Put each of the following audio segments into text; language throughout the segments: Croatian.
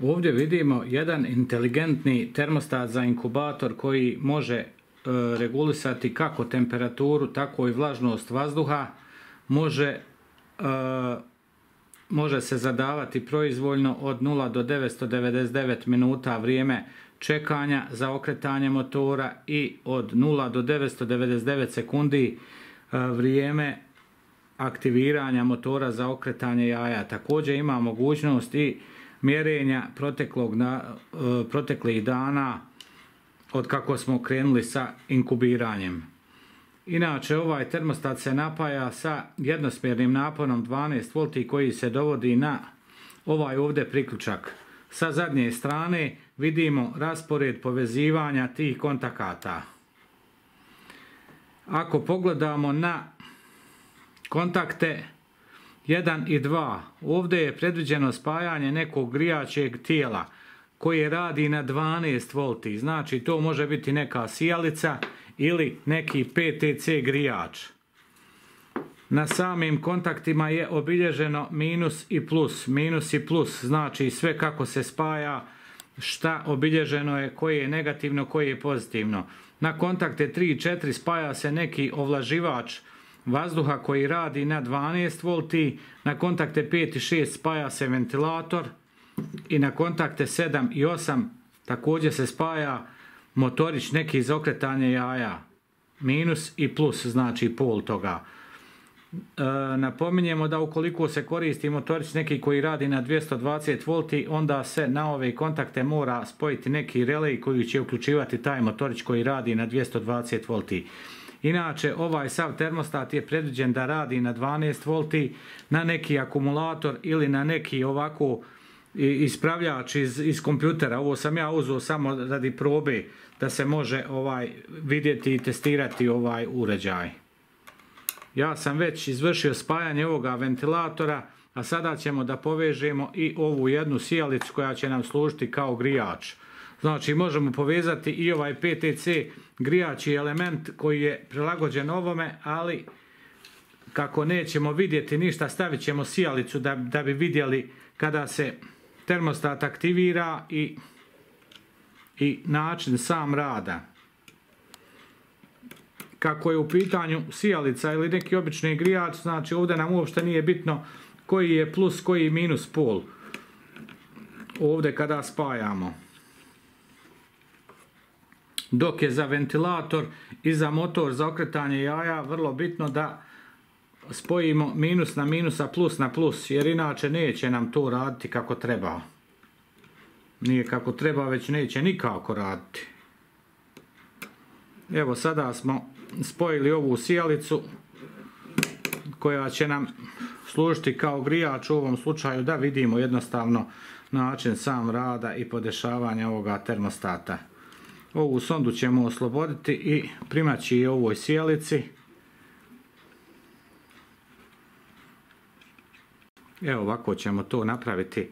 Ovdje vidimo jedan inteligentni termostat za inkubator koji može e, regulisati kako temperaturu, tako i vlažnost vazduha. Može, e, može se zadavati proizvoljno od 0 do 999 minuta vrijeme čekanja za okretanje motora i od 0 do 999 sekundi e, vrijeme aktiviranja motora za okretanje jaja. Također ima mogućnost i mjerenja proteklog na, e, proteklih dana od kako smo krenuli sa inkubiranjem. Inače, ovaj termostat se napaja sa jednosmjernim naponom 12 V koji se dovodi na ovaj ovdje priključak. Sa zadnje strane vidimo raspored povezivanja tih kontakata. Ako pogledamo na kontakte 1 i 2. Ovdje je predviđeno spajanje nekog grijačeg tijela koje radi na 12 V. Znači to može biti neka sijalica ili neki PTC grijač. Na samim kontaktima je obilježeno minus i plus. Minus i plus znači sve kako se spaja, šta obilježeno je, koje je negativno, koje je pozitivno. Na kontakte 3 i 4 spaja se neki ovlaživač vazduha koji radi na 12 V, na kontakte 5 i 6 spaja se ventilator i na kontakte 7 i 8 također se spaja motorić neki za okretanje jaja. Minus i plus znači pol toga. E, napominjemo da ukoliko se koristi motorić neki koji radi na 220 V, onda se na ove kontakte mora spojiti neki relej koji će uključivati taj motorić koji radi na 220 V. Inače, ovaj sav termostat je predviđen da radi na 12 V, na neki akumulator ili na neki ovako ispravljač iz, iz kompjutera. Ovo sam ja uzeo samo radi probe da se može ovaj vidjeti i testirati ovaj uređaj. Ja sam već izvršio spajanje ovoga ventilatora, a sada ćemo da povežemo i ovu jednu sijalicu koja će nam služiti kao grijač. Znači možemo povezati i ovaj PTC grijači element koji je prilagođen ovome, ali kako nećemo vidjeti ništa, stavit ćemo sijalicu da, da bi vidjeli kada se termostat aktivira i, i način sam rada. Kako je u pitanju sijalica ili neki obični grijač, znači ovdje nam uopšte nije bitno koji je plus, koji je minus pol. Ovdje kada spajamo dok je za ventilator i za motor za okretanje jaja vrlo bitno da spojimo minus na minus, a plus na plus, jer inače neće nam to raditi kako treba. Nije kako treba, već neće nikako raditi. Evo sada smo spojili ovu sijalicu koja će nam služiti kao grijač u ovom slučaju da vidimo jednostavno način sam rada i podešavanja ovoga termostata. Ovu sondu ćemo osloboditi i primaći i ovoj sjelici. Evo ovako ćemo to napraviti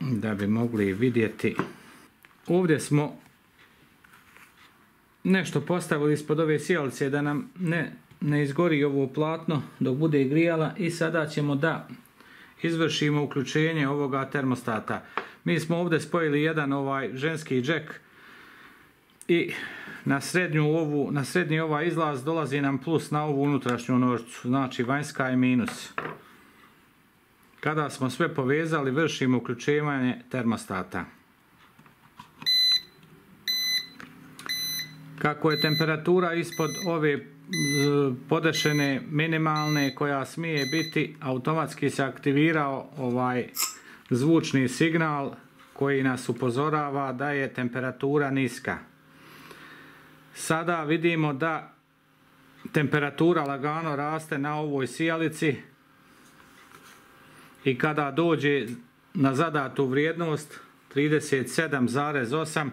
da bi mogli vidjeti. Ovdje smo nešto postavili ispod ove sjelice da nam ne, ne izgori ovo platno dok bude grijala i sada ćemo da izvršimo uključenje ovoga termostata. Mi smo ovdje spojili jedan ovaj ženski džek i na srednju ovu, na srednji ovaj izlaz dolazi nam plus na ovu unutrašnju nožicu, znači vanjska je minus. Kada smo sve povezali, vršimo uključivanje termostata. Kako je temperatura ispod ove podešene minimalne koja smije biti, automatski se aktivirao ovaj zvučni signal koji nas upozorava da je temperatura niska. Sada vidimo da temperatura lagano raste na ovoj sijalici i kada dođe na zadatu vrijednost 37,8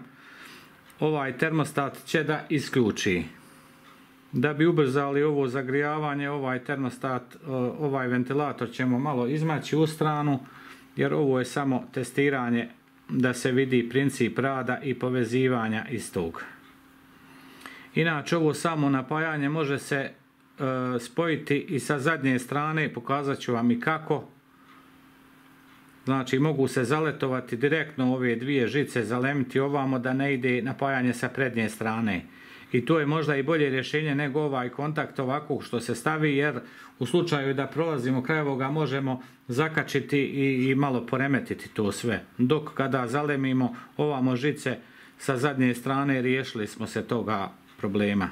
ovaj termostat će da isključi. Da bi ubrzali ovo zagrijavanje, ovaj termostat, ovaj ventilator ćemo malo izmaći u stranu jer ovo je samo testiranje da se vidi princip rada i povezivanja istog. Inače ovo samo napajanje može se spojiti i sa zadnje strane, pokazat ću vam i kako. Znači mogu se zaletovati direktno ove dvije žice, zalemiti ovamo da ne ide napajanje sa prednje strane. I to je možda i bolje rješenje nego ovaj kontakt ovakvog što se stavi jer u slučaju da prolazimo kraj ovoga možemo zakačiti i, i malo poremetiti to sve. Dok kada zalemimo ovamo žice sa zadnje strane riješili smo se toga problema.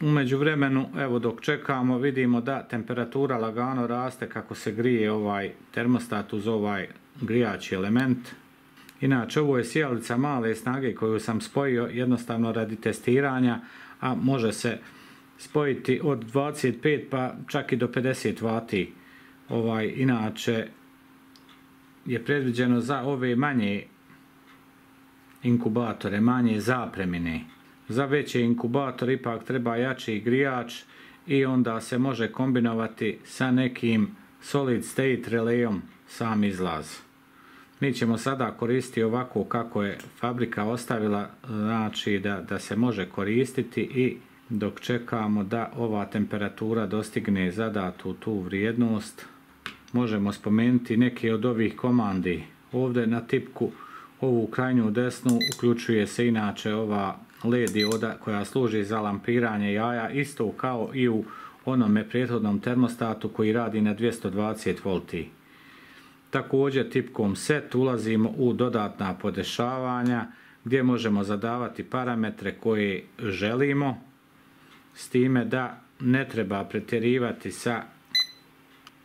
U međuvremenu, evo dok čekamo, vidimo da temperatura lagano raste kako se grije ovaj termostat uz ovaj grijači element. Inače, ovo je sjelica male snage koju sam spojio jednostavno radi testiranja, a može se spojiti od 25 pa čak i do 50 W. Ovaj, inače, je predviđeno za ove manje inkubatore, manje zapremine. Za veće inkubator ipak treba jači grijač i onda se može kombinovati sa nekim solid state relayom sam izlaz. Mi ćemo sada koristiti ovako kako je fabrika ostavila, znači da, da se može koristiti i dok čekamo da ova temperatura dostigne zadatu tu vrijednost, možemo spomenuti neke od ovih komandi. Ovdje na tipku ovu krajnju desnu uključuje se inače ova LED dioda koja služi za lampiranje jaja isto kao i u onome prethodnom termostatu koji radi na 220 V. Također tipkom set ulazimo u dodatna podešavanja gdje možemo zadavati parametre koje želimo s time da ne treba pretjerivati sa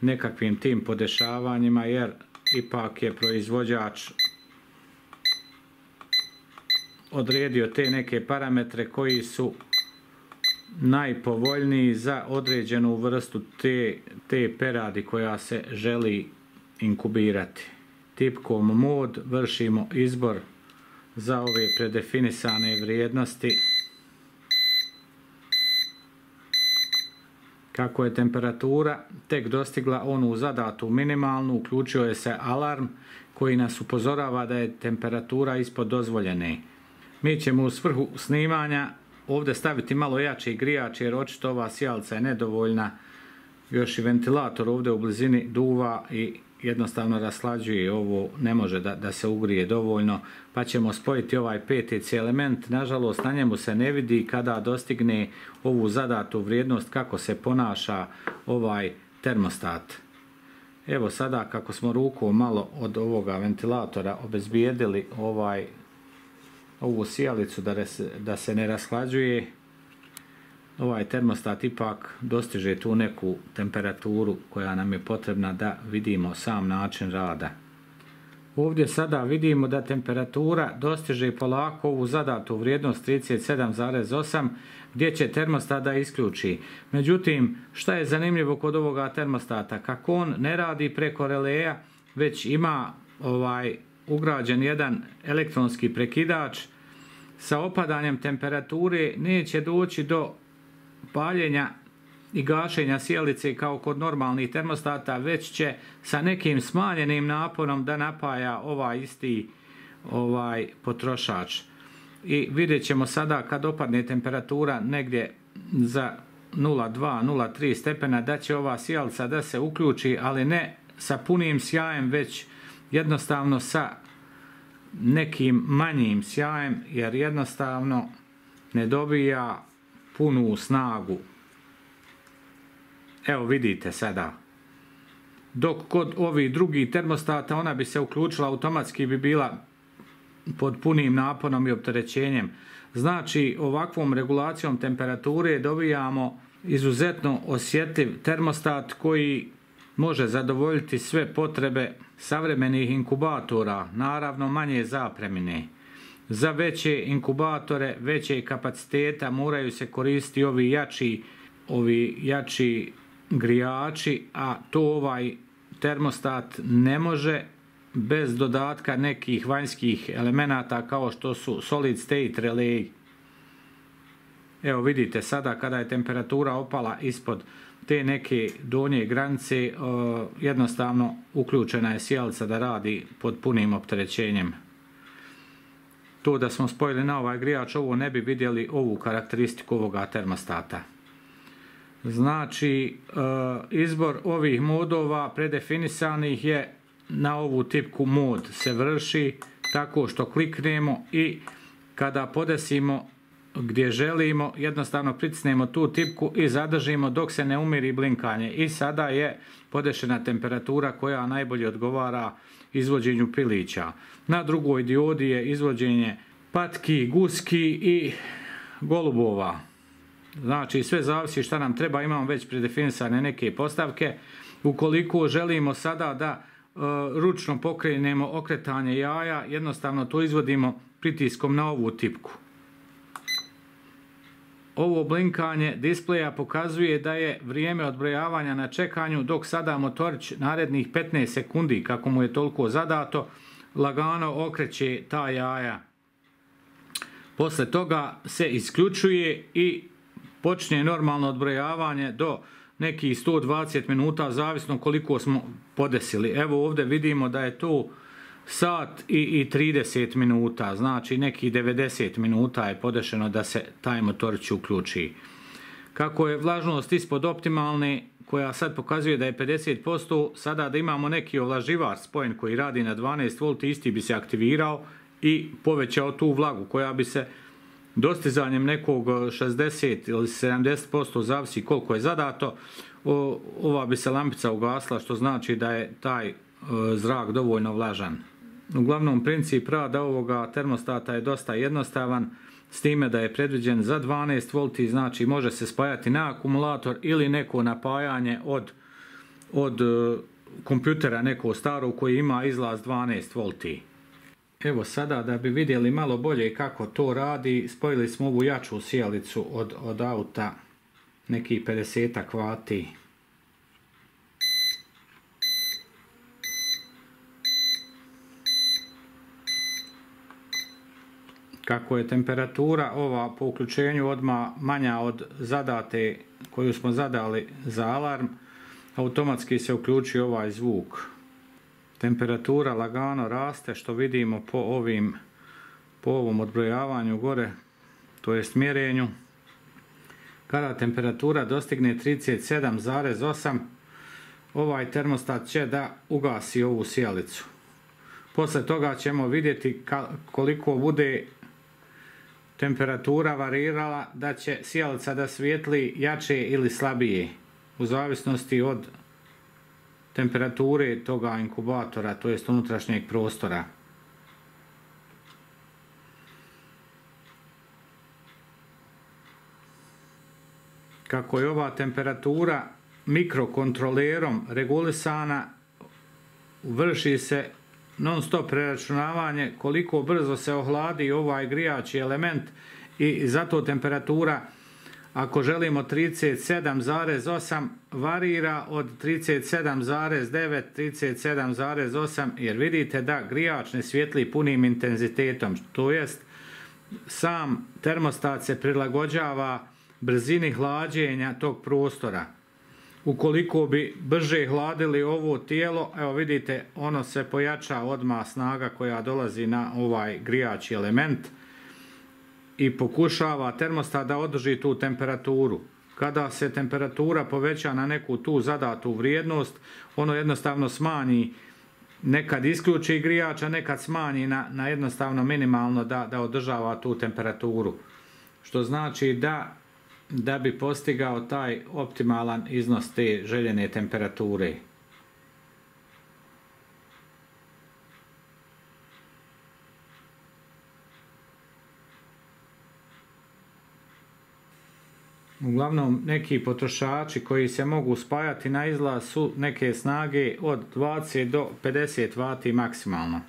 nekakvim tim podešavanjima jer ipak je proizvođač odredio te neke parametre koji su najpovoljniji za određenu vrstu te, te peradi koja se želi inkubirati. Tipkom mod vršimo izbor za ove predefinisane vrijednosti. Kako je temperatura tek dostigla onu zadatu minimalnu, uključio je se alarm koji nas upozorava da je temperatura ispod dozvoljene. Mi ćemo u svrhu snimanja ovdje staviti malo jači grijač jer očito ova sjalca je nedovoljna. Još i ventilator ovdje u blizini duva i jednostavno raslađuje ovo, ne može da, da se ugrije dovoljno, pa ćemo spojiti ovaj PTC element. Nažalost, na njemu se ne vidi kada dostigne ovu zadatu vrijednost kako se ponaša ovaj termostat. Evo sada kako smo ruku malo od ovoga ventilatora obezbijedili ovaj ovu sijalicu da, da se ne rashlađuje ovaj termostat ipak dostiže tu neku temperaturu koja nam je potrebna da vidimo sam način rada. Ovdje sada vidimo da temperatura dostiže polako ovu zadatu vrijednost 37,8 gdje će termostat da isključi. Međutim, šta je zanimljivo kod ovoga termostata? Kako on ne radi preko releja, već ima ovaj ugrađen jedan elektronski prekidač sa opadanjem temperature neće doći do paljenja i gašenja sjelice kao kod normalnih termostata, već će sa nekim smanjenim naponom da napaja ovaj isti ovaj potrošač. I vidjet ćemo sada kad opadne temperatura negdje za 0,2, 0,3 stepena da će ova sjelca da se uključi, ali ne sa punim sjajem, već jednostavno sa nekim manjim sjajem jer jednostavno ne dobija punu snagu. Evo vidite sada. Dok kod ovih drugih termostata ona bi se uključila automatski bi bila pod punim naponom i opterećenjem. Znači ovakvom regulacijom temperature dobijamo izuzetno osjetljiv termostat koji može zadovoljiti sve potrebe savremenih inkubatora, naravno manje zapremine. Za veće inkubatore, veće kapaciteta moraju se koristiti ovi jači, ovi jači grijači, a to ovaj termostat ne može bez dodatka nekih vanjskih elemenata kao što su solid state relay. Evo vidite sada kada je temperatura opala ispod te neke donje granice jednostavno uključena je sjelca da radi pod punim opterećenjem. To da smo spojili na ovaj grijač ovo ne bi vidjeli ovu karakteristiku ovoga termostata. Znači, e, izbor ovih modova predefinisanih je na ovu tipku mod se vrši tako što kliknemo i kada podesimo gdje želimo, jednostavno pritisnemo tu tipku i zadržimo dok se ne umiri blinkanje. I sada je podešena temperatura koja najbolje odgovara izvođenju pilića. Na drugoj diodi je izvođenje patki, guski i golubova. Znači sve zavisi šta nam treba, imamo već predefinisane neke postavke. Ukoliko želimo sada da e, ručno pokrenemo okretanje jaja, jednostavno to izvodimo pritiskom na ovu tipku. Ovo blinkanje displeja pokazuje da je vrijeme odbrojavanja na čekanju dok sada motorić narednih 15 sekundi kako mu je toliko zadato lagano okreće ta jaja. Posle toga se isključuje i počne normalno odbrojavanje do nekih 120 minuta, zavisno koliko smo podesili. Evo ovdje vidimo da je tu sat i, i 30 minuta, znači nekih 90 minuta je podešeno da se taj motorić uključi. Kako je vlažnost ispod optimalne, koja sad pokazuje da je 50%, sada da imamo neki ovlaživar spojen koji radi na 12 V, isti bi se aktivirao i povećao tu vlagu koja bi se dostizanjem nekog 60 ili 70% zavisi koliko je zadato, ova bi se lampica ugasla što znači da je taj e, zrak dovoljno vlažan. Uglavnom princip rada ovoga termostata je dosta jednostavan s time da je predviđen za 12 V, znači može se spajati na akumulator ili neko napajanje od, od e, kompjutera neko staro koji ima izlaz 12 V. Evo sada da bi vidjeli malo bolje kako to radi, spojili smo ovu jaču sjelicu od, od auta, neki 50 vati. Kako je temperatura ova po uključenju odmah manja od zadate koju smo zadali za alarm, automatski se uključi ovaj zvuk. Temperatura lagano raste što vidimo po ovim po ovom odbrojavanju gore, to jest mjerenju. Kada temperatura dostigne 37,8, ovaj termostat će da ugasi ovu sjelicu. Posle toga ćemo vidjeti koliko bude temperatura varirala da će sjelica da svijetli jače ili slabije u zavisnosti od temperature toga inkubatora, to jest unutrašnjeg prostora. Kako je ova temperatura mikrokontrolerom regulisana, vrši se non stop preračunavanje koliko brzo se ohladi ovaj grijači element i zato temperatura ako želimo 37,8 varira od 37,9 37,8 jer vidite da grijač ne svijetli punim intenzitetom to jest sam termostat se prilagođava brzini hlađenja tog prostora ukoliko bi brže hladili ovo tijelo, evo vidite, ono se pojača odmah snaga koja dolazi na ovaj grijači element i pokušava termostat da održi tu temperaturu. Kada se temperatura poveća na neku tu zadatu vrijednost, ono jednostavno smanji, nekad isključi grijača, nekad smanji na, na jednostavno minimalno da, da održava tu temperaturu. Što znači da da bi postigao taj optimalan iznos te željene temperature. Uglavnom neki potrošači koji se mogu spajati na izlaz su neke snage od 20 do 50 vati maksimalno.